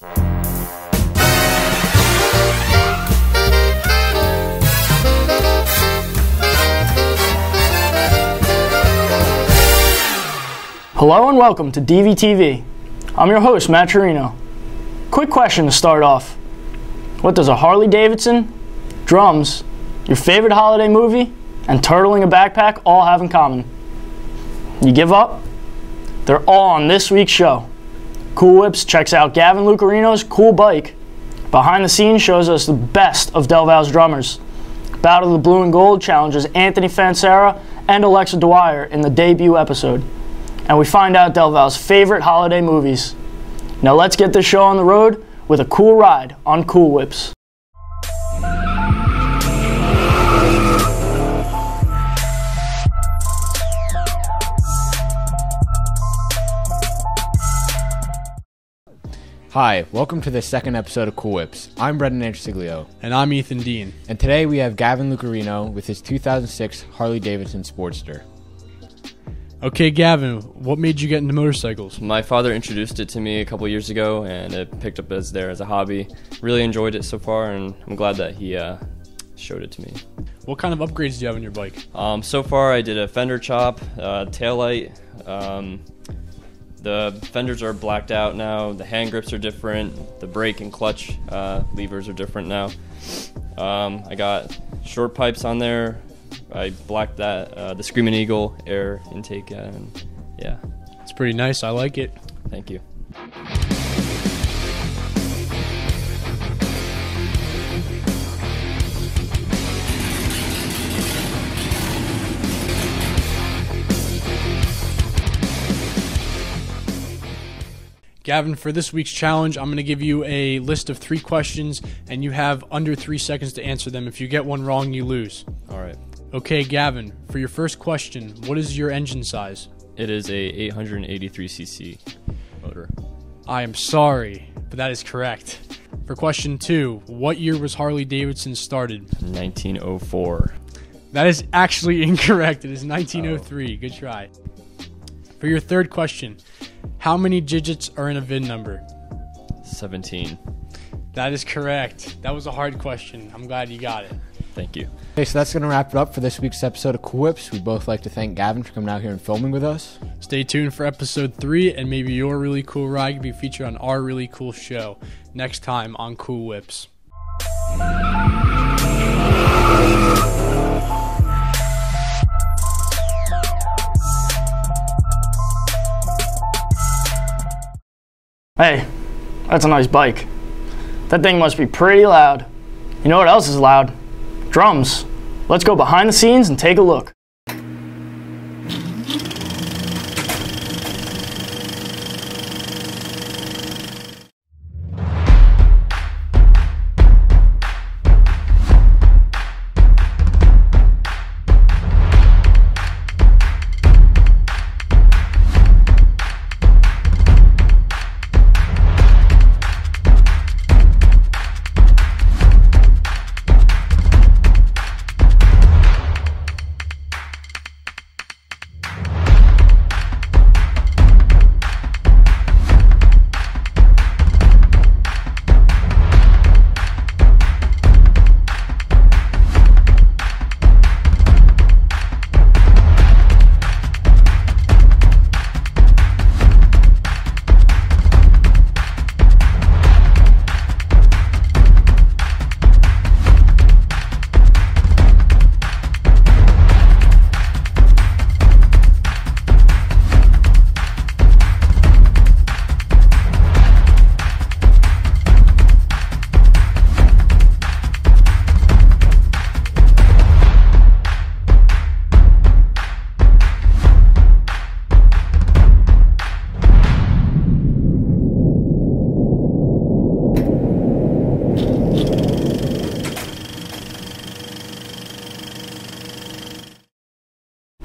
Hello and welcome to DVTV. I'm your host, Matt Chiarino. Quick question to start off. What does a Harley Davidson, drums, your favorite holiday movie, and turtling a backpack all have in common? You give up? They're all on this week's show. Cool Whips checks out Gavin Lucarino's cool bike. Behind the scenes shows us the best of Del Val's drummers. Battle of the Blue and Gold challenges Anthony Fancera and Alexa DeWire in the debut episode and we find out Del Val's favorite holiday movies. Now let's get this show on the road with a cool ride on Cool Whips. Hi, welcome to the second episode of Cool Whips. I'm Brendan Antrosiglio, And I'm Ethan Dean. and today we have Gavin Lucarino with his 2006 Harley Davidson Sportster. Okay, Gavin, what made you get into motorcycles? My father introduced it to me a couple years ago, and it picked up as there as a hobby. Really enjoyed it so far, and I'm glad that he uh, showed it to me. What kind of upgrades do you have on your bike? Um, so far, I did a fender chop, uh, tail light. Um, the fenders are blacked out now. The hand grips are different. The brake and clutch uh, levers are different now. Um, I got short pipes on there. I blacked that uh, the Screaming Eagle air intake, and yeah, It's pretty nice. I like it. thank you. Gavin, for this week's challenge, I'm going to give you a list of three questions, and you have under three seconds to answer them. If you get one wrong, you lose. All right. Okay, Gavin, for your first question, what is your engine size? It is a 883cc motor. I am sorry, but that is correct. For question two, what year was Harley Davidson started? 1904. That is actually incorrect. It is 1903. Good try. For your third question, how many digits are in a VIN number? 17. That is correct. That was a hard question. I'm glad you got it. Thank you. Okay, so that's going to wrap it up for this week's episode of Cool Whips. We'd both like to thank Gavin for coming out here and filming with us. Stay tuned for episode three, and maybe your really cool ride could be featured on our really cool show next time on Cool Whips. That's a nice bike. That thing must be pretty loud. You know what else is loud? Drums. Let's go behind the scenes and take a look.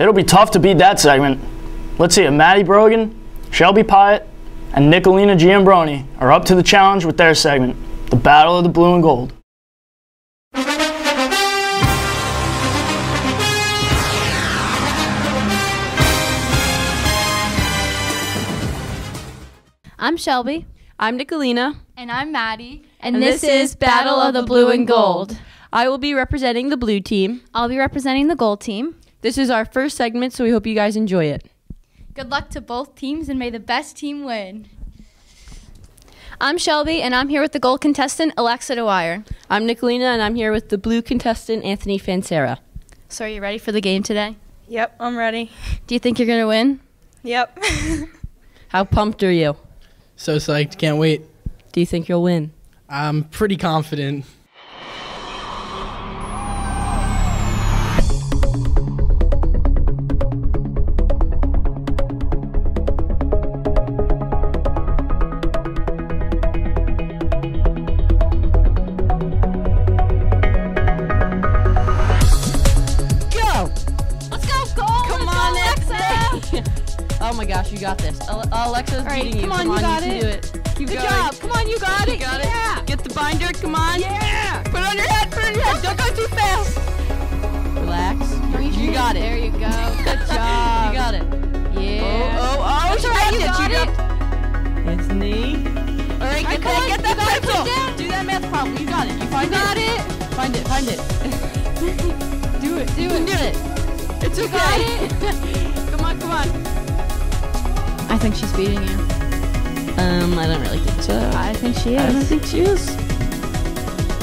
It'll be tough to beat that segment. Let's see if Maddy Brogan, Shelby Pyatt, and Nicolina Giambrone are up to the challenge with their segment, The Battle of the Blue and Gold. I'm Shelby. I'm Nicolina, And I'm Maddy. And, and this, is Battle of the Blue and Gold. I will be representing the blue team. I'll be representing the gold team. This is our first segment, so we hope you guys enjoy it. Good luck to both teams and may the best team win. I'm Shelby and I'm here with the gold contestant Alexa DeWire. I'm Nicolina, and I'm here with the blue contestant Anthony Fancera. So are you ready for the game today? Yep, I'm ready. Do you think you're going to win? Yep. How pumped are you? So psyched, can't wait. Do you think you'll win? I'm pretty confident. Go! Let's go, gold! Come Let's on, go, Alexa! Oh my gosh, you got this. Ale- Alexa's All right, beating you. come on, you got can it. do it. Keep Good going. job. Come on, you got it. got yeah. it. Get the binder. Come on. Yeah. Put it on your head. Put it on your head. Don't go too fast. Relax. You got it. There you go. Good job. you got it. Yeah. Oh, oh, oh. That's she all right, got you it. She got got Anthony. All right, All right, get come that. on, Get that gotta put pencil. It down. Do that math problem. You got it. You find You got it. it. Find it. Find it. do it. Do it. do it. It's okay. got it. come on. Come on. I think she's beating you. Um, I don't really think so. I think she is. I don't think she is.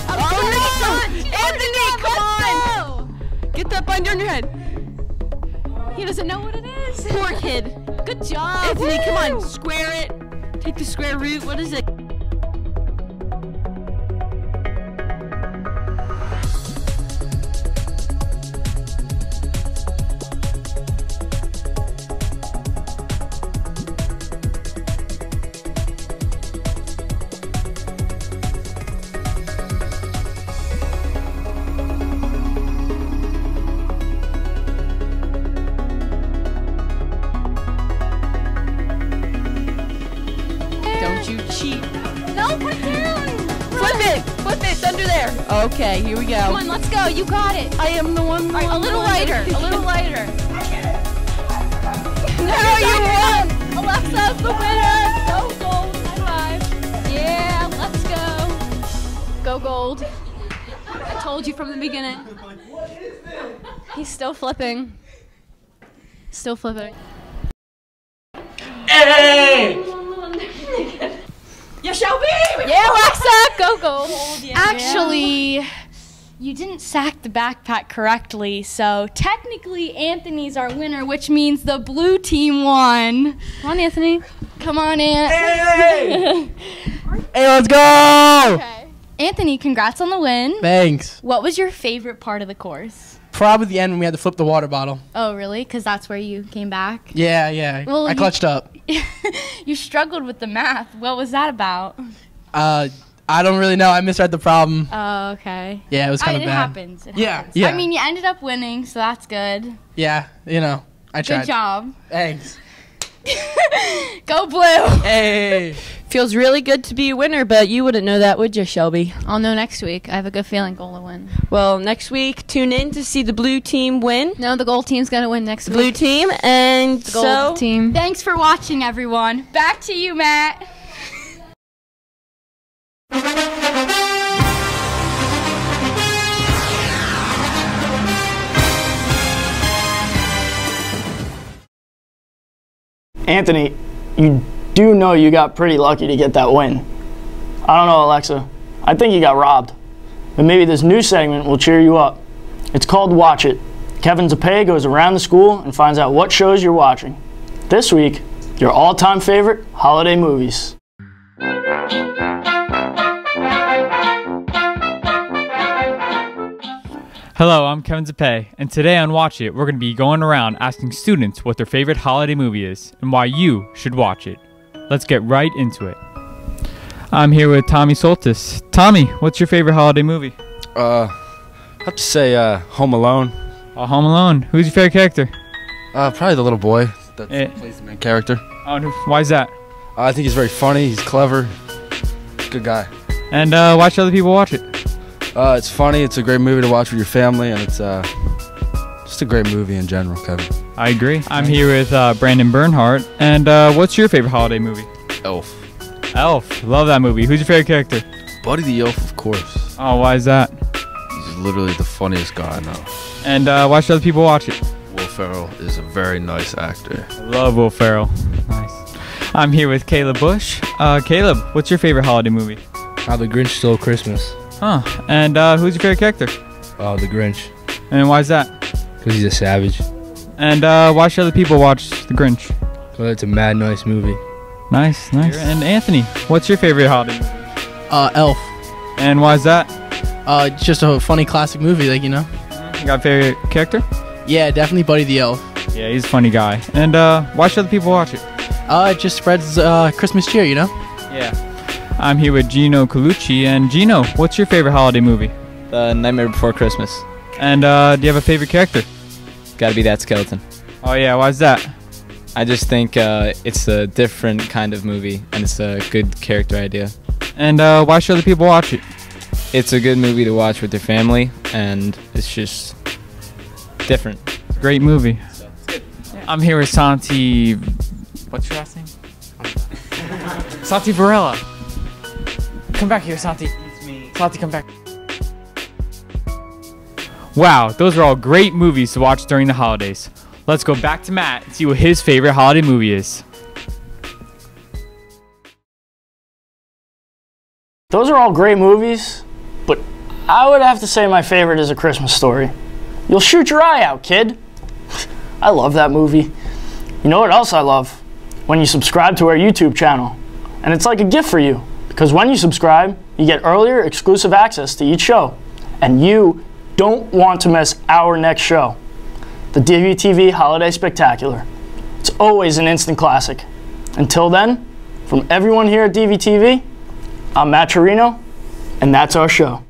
Oh, no! no! Anthony, come on! Get that binder on your head. He doesn't know what it is. Poor kid. Good job. Anthony, come on. Square it. Take the square root. What is it? Go. Come on, let's go. You got it. I am the one. All right, a little lighter. A little lighter. No, you won. Alexa's the winner. Go gold. High five. Yeah, let's go. Go gold. I told you from the beginning. He's still flipping. Still flipping. You shall be. Yeah, Alexa, go gold. Actually, you didn't sack the backpack correctly, so technically Anthony's our winner, which means the blue team won. Come on, Anthony. Come on, Ant. Hey! hey, let's go! Okay. Anthony, congrats on the win. Thanks. What was your favorite part of the course? Probably the end when we had to flip the water bottle. Oh, really? Because that's where you came back? Yeah, yeah. Well, I you- clutched up. you struggled with the math. What was that about? Uh, I don't really know. I misread the problem. Oh, okay. Yeah, it was I- kind of it bad. happens. It Yeah, happens. yeah. I mean, you ended up winning, so that's good. Yeah, you know, I tried. Good job. Thanks. Go blue. Hey. Feels really good to be a winner, but you wouldn't know that, would you, Shelby? I'll know next week. I have a good feeling goal will win. Well, next week, tune in to see the blue team win. No, the gold team's gonna win next The blue team, and The gold so team. Thanks for watching, everyone. Back to you, Matt. Anthony, you do know you got pretty lucky to get that win. I don't know, Alexa. I think you got robbed. But maybe this new segment will cheer you up. It's called Watch It. Kevin Zipay goes around the school and finds out what shows you're watching. This week, your all time favorite holiday movies. Hello, I'm Kevin Zipay, and today on Watch It, we're going to be going around asking students what their favorite holiday movie is and why you should watch it. Let's get right into it. I'm here with Tommy Soltis. Tommy, what's your favorite holiday movie? Uh, I have to say, uh, Home Alone. Uh, Home Alone. Who's your favorite character? Uh, probably the little boy that Eh. plays the main character. Oh, why is that? Uh, I think he's very funny. He's clever. Good guy. And uh, why should other people watch it? Uh, it's funny. It's a great movie to watch with your family, and it's uh, just a great movie in general, Kevin. I agree. I'm here with uh, Brandon Bernhardt. And uh, what's your favorite holiday movie? Elf. Elf. Love that movie. Who's your favorite character? Buddy the Elf, of course. Oh, why is that? He's literally the funniest guy I know. And uh, why should other people watch it? Will Ferrell is a very nice actor. I Love Will Ferrell. Nice. I'm here with Caleb Bush. Uh, Caleb, what's your favorite holiday movie? How the Grinch Stole Christmas. Huh. And uh, who's your favorite character? Oh, the Grinch. And why is that? Because he's a savage. And uh, why should other people watch The Grinch? Well, it's a mad nice movie. Nice, nice. And Anthony, what's your favorite holiday? Uh, Elf. And why is that? Uh, it's just a funny classic movie, like you know. You got a favorite character? Yeah, definitely Buddy the Elf. Yeah, he's a funny guy. And uh, why should other people watch it? Uh, it just spreads uh, Christmas cheer, you know. Yeah. I'm here with Gino Colucci. And Gino, what's your favorite holiday movie? The Nightmare Before Christmas. And uh, do you have a favorite character? Got to be that skeleton. Oh yeah, why is that? I just think uh, it's a different kind of movie, and it's a good character idea. And uh, why should other people watch it? It's a good movie to watch with your family, and it's just different. It's a great movie. I'm here with Santi. What's your last name? Santi Varela. Come back here, Santi. It's me. Santi, come back. Wow, those are all great movies to watch during the holidays. Let's go back to Matt and see what his favorite holiday movie is. Those are all great movies, but I would have to say my favorite is A Christmas Story. You'll shoot your eye out, kid. I love that movie. You know what else I love? When you subscribe to our YouTube channel. And it's like a gift for you, because when you subscribe, you get earlier exclusive access to each show. And you don't want to miss our next show, the DVTV Holiday Spectacular. It's always an instant classic. Until then, from everyone here at DVTV, I'm Matt Chiarino, and that's our show.